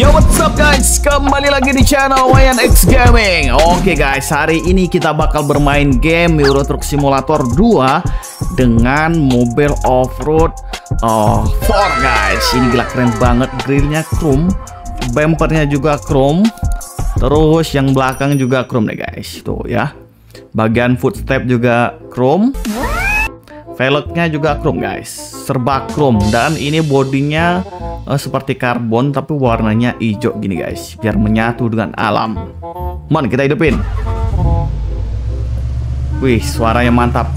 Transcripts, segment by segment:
Yo what's up guys? Kembali lagi di channel Wayan X Gaming. Oke guys hari ini kita bakal bermain game Euro Truck Simulator 2 Dengan mobil off-road uh, 4 guys. Ini gila keren banget. Grillnya chrome Bumpernya juga chrome Terus yang belakang juga chrome deh guys. Tuh ya. Bagian footstep juga chrome Velgnya juga chrome guys. Serba chrome. Dan ini bodinya uh, seperti karbon tapi warnanya hijau gini guys. Biar menyatu dengan alam. Man kita hidupin. Wih suaranya mantap.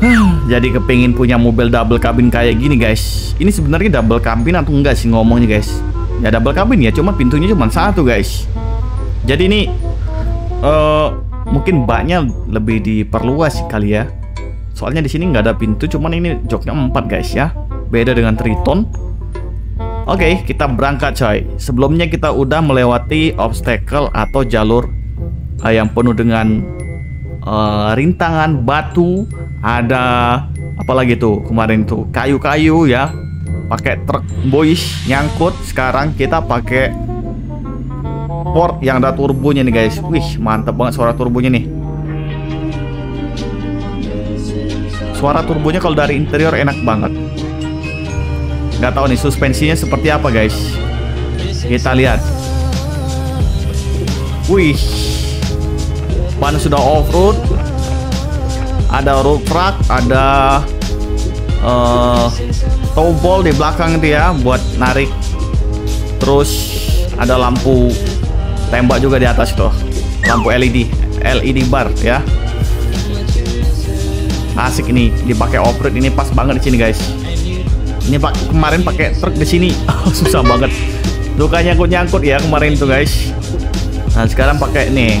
Jadi kepingin punya mobil double cabin kayak gini guys. Ini sebenarnya double cabin atau enggak sih ngomongnya guys? Ya double cabin ya cuma pintunya cuma satu guys. Jadi ini uh, mungkin baknya lebih diperluas kali ya Soalnya di sini nggak ada pintu, cuman ini joknya 4 guys ya. Beda dengan Triton. Oke, okay, kita berangkat coy. Sebelumnya kita udah melewati obstacle atau jalur uh, yang penuh dengan uh, rintangan batu. Ada apa lagi tuh kemarin tuh kayu-kayu ya. Pakai truk boys nyangkut. Sekarang kita pakai port yang ada turbonya nih guys. Wih, mantap banget suara turbonya nih. Suara turbonya kalau dari interior enak banget. Nggak tahu nih suspensinya seperti apa guys. Kita lihat. Wih. Ban sudah off-road. Ada road truck, ada uh, tow ball di belakang ya buat narik. Terus ada lampu tembak juga di atas tuh. Lampu LED, LED bar ya. Asik ini dipakai off-road ini pas banget di sini guys. Ini pak kemarin pakai truk di sini. Susah banget. Luka nyangkut nyangkut ya kemarin tuh guys. Nah sekarang pakai nih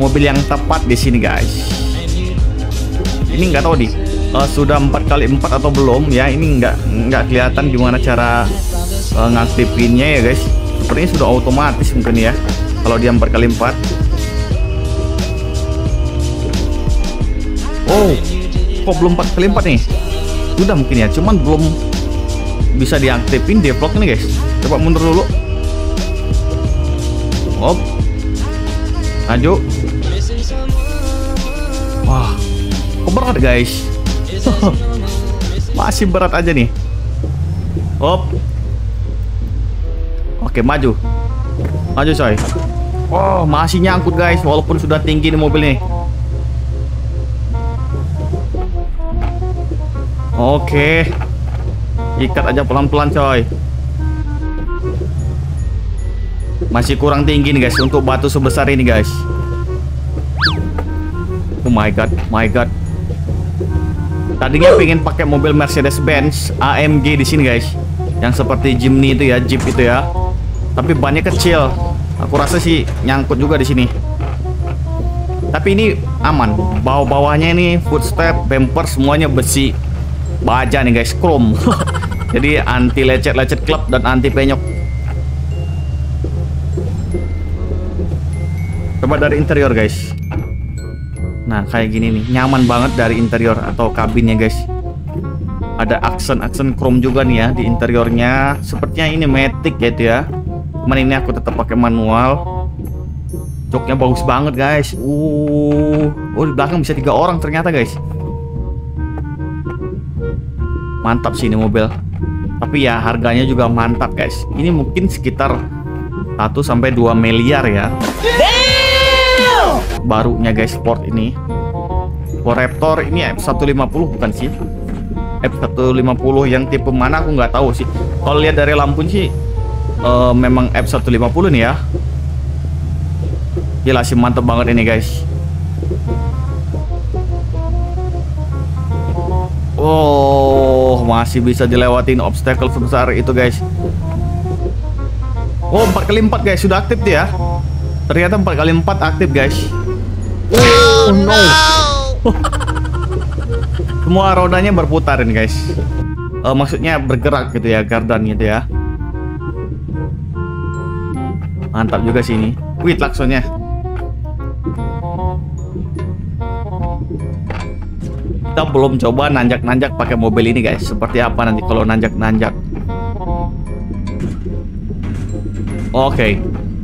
mobil yang tepat di sini guys. Ini nggak tahu nih uh, sudah empat kali empat atau belum? Ya ini nggak nggak kelihatan gimana cara uh, ngaktifinnya ya guys sepertinya sudah otomatis mungkin ya kalau dia empat kali empat. Oh, kok belum 4 kali 4 nih? Udah mungkin ya cuman belum bisa diaktifin devlog ini guys. Coba mundur dulu. Hop. Maju. Wah kok berat guys? Masih berat aja nih. Hop oke maju maju coy Oh masih nyangkut guys walaupun sudah tinggi nih mobil nih Oke. Ikat aja pelan-pelan coy. Masih kurang tinggi nih guys untuk batu sebesar ini guys. Oh my god, my god. Tadinya pengen pakai mobil Mercedes Benz AMG di sini guys. Yang seperti Jimny itu ya, Jeep itu ya. Tapi bannya kecil. Aku rasa sih nyangkut juga di sini. Tapi ini aman. Bawah-bawahnya ini footstep, bumper semuanya besi. Baja nih guys. Chrome. Jadi anti lecet-lecet klub dan anti penyok. Coba dari interior guys. Nah kayak gini nih. Nyaman banget dari interior atau kabinnya guys. Ada aksen-aksen chrome juga nih ya di interiornya. Sepertinya ini matic gitu ya cuman ini aku tetap pakai manual. Joknya bagus banget guys. Uh. Oh di belakang bisa tiga orang ternyata guys. Mantap sih ini mobil. Tapi ya harganya juga mantap guys. Ini mungkin sekitar 1 sampai 2 miliar ya. Barunya guys sport ini. Ford Raptor ini F150 bukan sih? F150 yang tipe mana aku nggak tahu sih. Kalau lihat dari lampu sih uh, memang F150 nih ya gila sih mantap banget ini guys Oh, masih bisa dilewatin obstacle sebesar itu, guys. Oh, 4 kali 4 guys, sudah aktif dia. Ternyata 4 kali 4 aktif, guys. Oh, no. Semua rodanya berputar ini, guys. Uh, maksudnya bergerak gitu ya, gardan gitu ya. Mantap juga sih ini. Wih, laksonnya. Kita belum coba nanjak-nanjak pakai mobil ini, guys. Seperti apa nanti kalau nanjak-nanjak. Oke. Okay.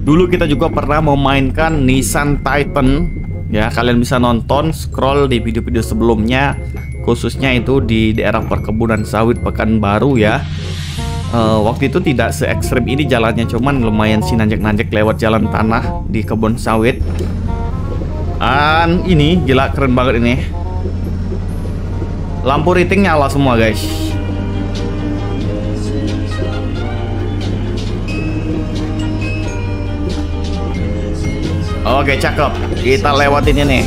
Dulu kita juga pernah memainkan Nissan Titan. Ya, kalian bisa nonton scroll di video-video sebelumnya khususnya itu di daerah perkebunan sawit Pekanbaru ya. Uh, waktu itu tidak se ekstrim ini jalannya, cuman lumayan sih nanjak-nanjak lewat jalan tanah di kebun sawit. Dan ini gila keren banget ini. Lampu riting nyala semua guys. Oke cakep Kita lewatin ini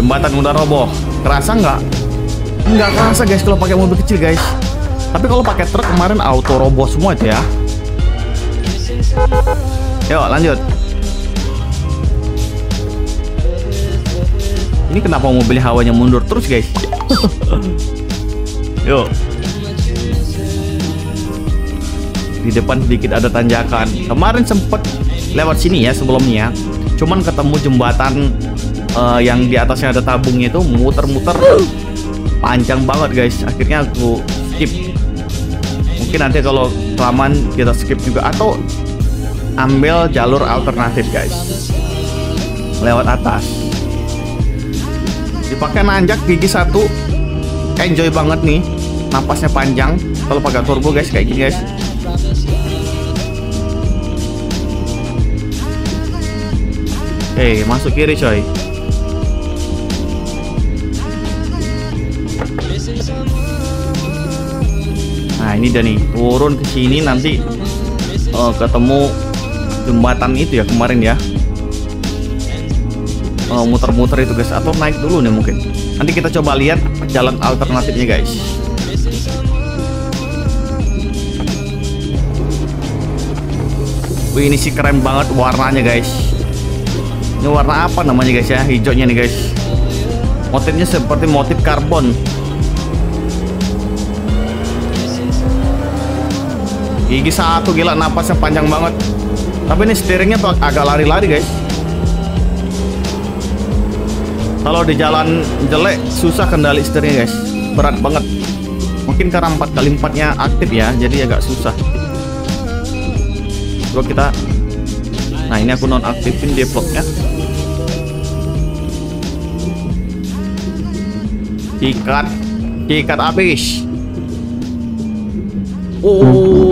Jembatan udah roboh Kerasa nggak? Nggak kerasa guys kalau pakai mobil kecil guys Tapi kalau pakai truk kemarin auto roboh semua itu ya. Yuk lanjut. Ini kenapa mobilnya hawanya mundur terus guys? Yuk. Di depan sedikit ada tanjakan. Kemarin sempet lewat sini ya sebelumnya. Cuman ketemu jembatan uh, yang di atasnya ada tabungnya itu muter-muter. Panjang banget guys. Akhirnya aku mungkin nanti kalau kelamaan kita skip juga atau ambil jalur alternatif guys. Lewat atas. Dipakai nanjak gigi satu. Enjoy banget nih. Napasnya panjang. Kalau pakai turbo guys kayak gini guys. Hei, masuk kiri coy. Ini dia nih. Turun ke sini nanti uh, ketemu jembatan itu ya kemarin ya. Uh, muter-muter itu guys atau naik dulu nih mungkin. Nanti kita coba lihat jalan alternatifnya guys. Wih, ini sih keren banget warnanya guys. Ini warna apa namanya guys ya? Hijaunya nih guys. Motifnya seperti motif karbon. Gigi satu gila napasnya panjang banget. Tapi ini steeringnya tuh agak lari-lari guys. Kalau di jalan jelek susah kendali steeringnya guys. Berat banget. Mungkin karena 4 kali 4 nya aktif ya, jadi agak susah. Coba kita Nah ini aku nonaktifin developnya Ikat Ikat habis Oh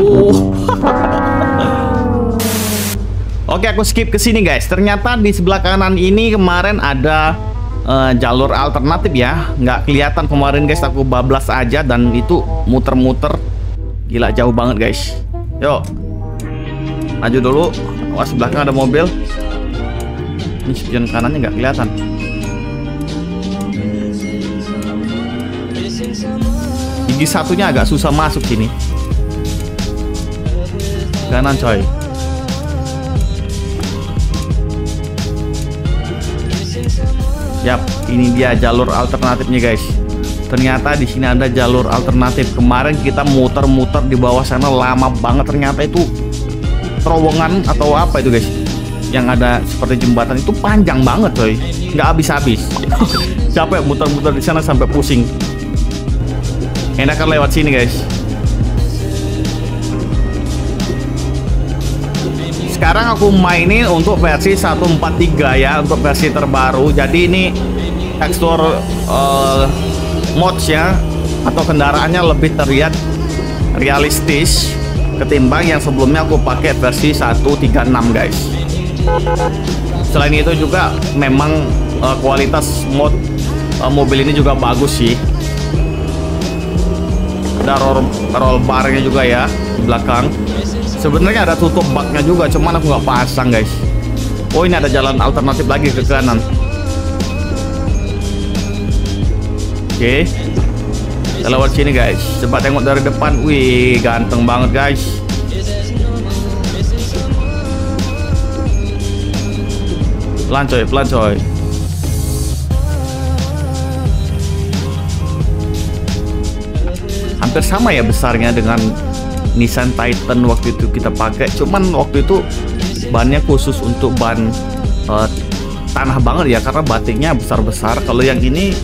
Oke aku skip ke sini guys. Ternyata di sebelah kanan ini kemarin ada uh, jalur alternatif ya. Nggak kelihatan kemarin guys. Aku bablas aja dan itu muter-muter. Gila jauh banget guys. Yuk Maju dulu. Wah sebelah kan ada mobil. Ini spion kanannya nggak kelihatan. Gigi satunya agak susah masuk sini. Kanan coy. Yap, ini dia jalur alternatifnya guys. Ternyata di sini ada jalur alternatif. Kemarin kita muter-muter di bawah sana lama banget. Ternyata itu terowongan atau apa itu guys? Yang ada seperti jembatan itu panjang banget coy. Nggak habis-habis. Capek muter-muter di sana sampai pusing enakan lewat sini guys sekarang aku mainin untuk versi 143 ya untuk versi terbaru. Jadi ini tekstur uh, mods ya atau kendaraannya lebih terlihat realistis ketimbang yang sebelumnya aku pakai versi 136 guys. Selain itu juga memang uh, kualitas mod uh, mobil ini juga bagus sih. Ada roll, roll barnya juga ya di belakang sebenarnya ada tutup baknya juga cuman aku nggak pasang guys. Oh ini ada jalan alternatif lagi ke kanan. Oke. Okay. lewat sini guys. Coba tengok dari depan. Wih ganteng banget guys. Pelan coy pelan coy hampir sama ya besarnya dengan Nissan Titan waktu itu kita pakai. Cuman waktu itu bannya khusus untuk ban uh, tanah banget ya karena batiknya besar-besar. Kalau yang ini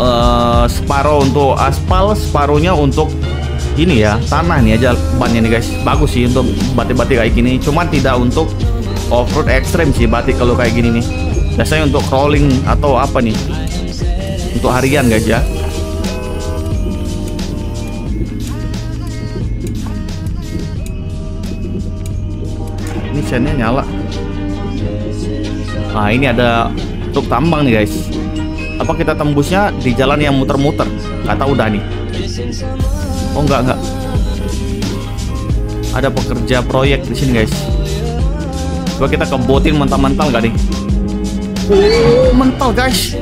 uh, separuh untuk aspal separuhnya untuk ini ya tanah nih aja bannya nih guys. Bagus sih untuk batik-batik kayak gini. Cuman tidak untuk off-road ekstrim sih batik kalau kayak gini nih. Biasanya untuk crawling atau apa nih? Untuk harian guys ya ini sennya nyala. Nah ini ada truk tambang nih guys. Apa kita tembusnya di jalan yang muter-muter? Tahu udah nih. Oh enggak enggak ada pekerja proyek di sini guys. Coba kita kebotin mental-mental nggak nih? Oh mental guys.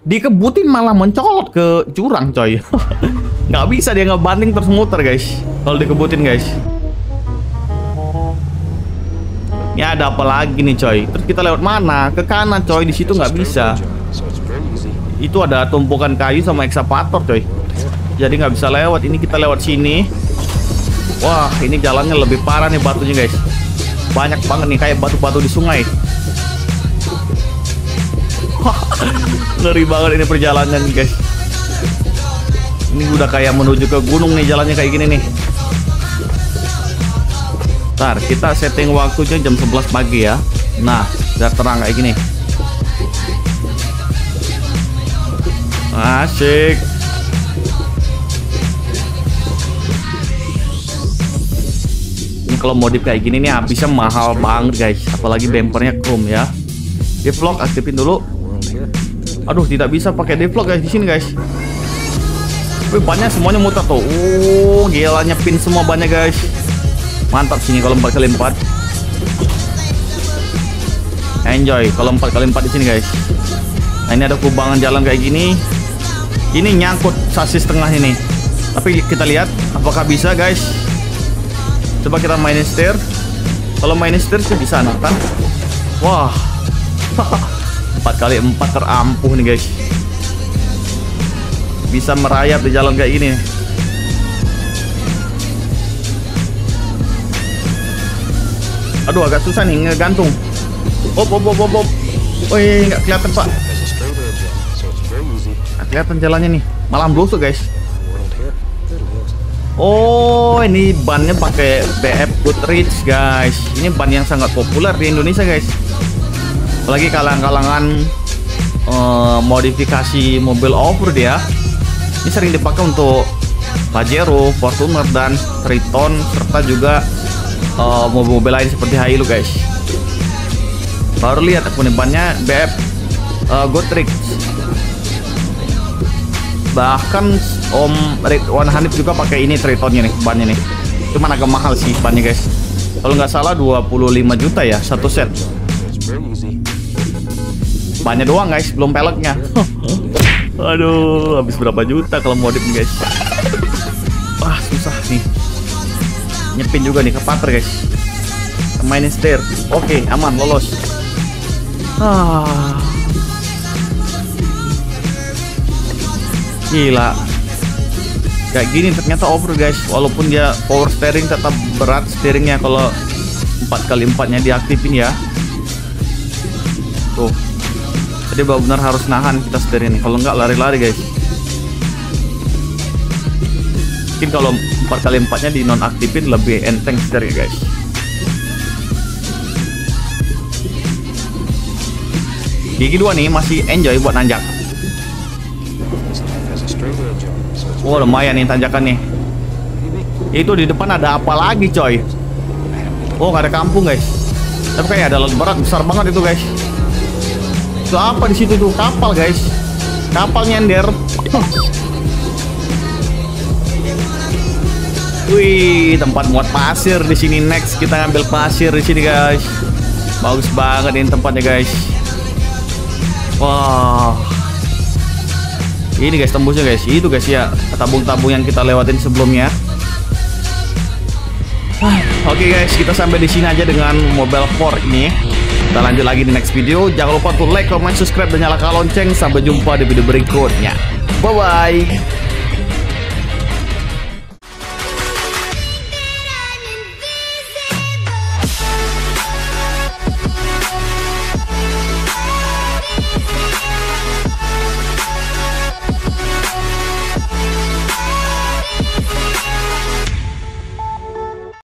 Dikebutin malah mencolot ke jurang coy nggak bisa dia ngebanting terus muter guys. Kalau dikebutin guys. Ini ada apa lagi nih coy? Terus kita lewat mana? Ke kanan coy. Di situ nggak bisa. Itu ada tumpukan kayu sama ekskavator coy. Jadi nggak bisa lewat. Ini kita lewat sini. Wah ini jalannya lebih parah nih batunya guys. Banyak banget nih kayak batu-batu di sungai. Ngeri banget ini perjalanan guys ini udah kayak menuju ke gunung nih jalannya kayak gini nih. Ntar kita setting waktunya jam 11 pagi ya. Nah udah terang kayak gini. Asik. Ini kalau modif kayak gini nih habisnya mahal banget guys. Apalagi bumpernya chrome ya. Devlog aktifin dulu. Aduh tidak bisa pakai devlog guys di sini guys Wih banyak semuanya muter tuh. Oh gila nyepin semua banyak guys. Mantap sini kalau 4 kali 4 Enjoy kalau 4 kali 4 di sini guys. Nah ini ada kubangan jalan kayak gini. Ini nyangkut sasis tengah ini. Tapi kita lihat apakah bisa guys. Coba kita mainin setir. Kalau mainin setir sih bisa kan? Wah. 4 kali 4 terampuh nih guys Bisa merayap di jalan kayak gini Aduh agak susah nih ngegantung. Op op op op op. Woi nggak kelihatan pak. Nggak kelihatan jalannya nih. Malam blusuk guys. Oh ini bannya pakai BF Goodrich guys. Ini ban yang sangat populer di Indonesia guys. Apalagi kalangan-kalangan uh, modifikasi mobil off-road ya. Ini sering dipakai untuk Pajero, Fortuner dan Triton serta juga uh, mobil-mobil lain seperti Hilux guys. Baru lihat aku nih bannya BF uh, Gotrix. Bahkan Om Ridwan Hanif juga pakai ini Tritonnya nih bannya nih cuman agak mahal sih bannya guys. Kalau nggak salah 25 juta ya satu set. Banyak doang guys belum peleknya aduh habis berapa juta kalau modif nih guys? Wah susah nih. Nyepin juga nih ke pater guys. Mainin setir oke aman lolos. Ah. Gila. Kayak gini ternyata over guys. Walaupun dia power steering tetap berat steeringnya kalau empat kali empatnya diaktifin ya. Tuh jadi benar harus nahan kita setir ini. Kalau nggak lari-lari guys. Mungkin kalau empat kali empatnya di nonaktifin lebih enteng setirnya guys. Gigi dua nih masih enjoy buat nanjak. Wah wow, lumayan nih tanjakan nih. Itu di depan ada apa lagi coy? Oh nggak ada kampung guys. Tapi kayak ada alat berat besar banget itu guys Itu apa di situ tuh? Kapal guys. Kapal nyender. Wih tempat muat pasir di sini. Next kita ngambil pasir di sini guys. Bagus banget ini tempatnya guys. Wah. Ini guys tembusnya guys. Itu guys ya tabung-tabung yang kita lewatin sebelumnya. Oke okay guys kita sampai di sini aja dengan mobile Ford ini kita lanjut lagi di next video. Jangan lupa untuk like comment subscribe dan nyalakan lonceng. Sampai jumpa di video berikutnya. Bye bye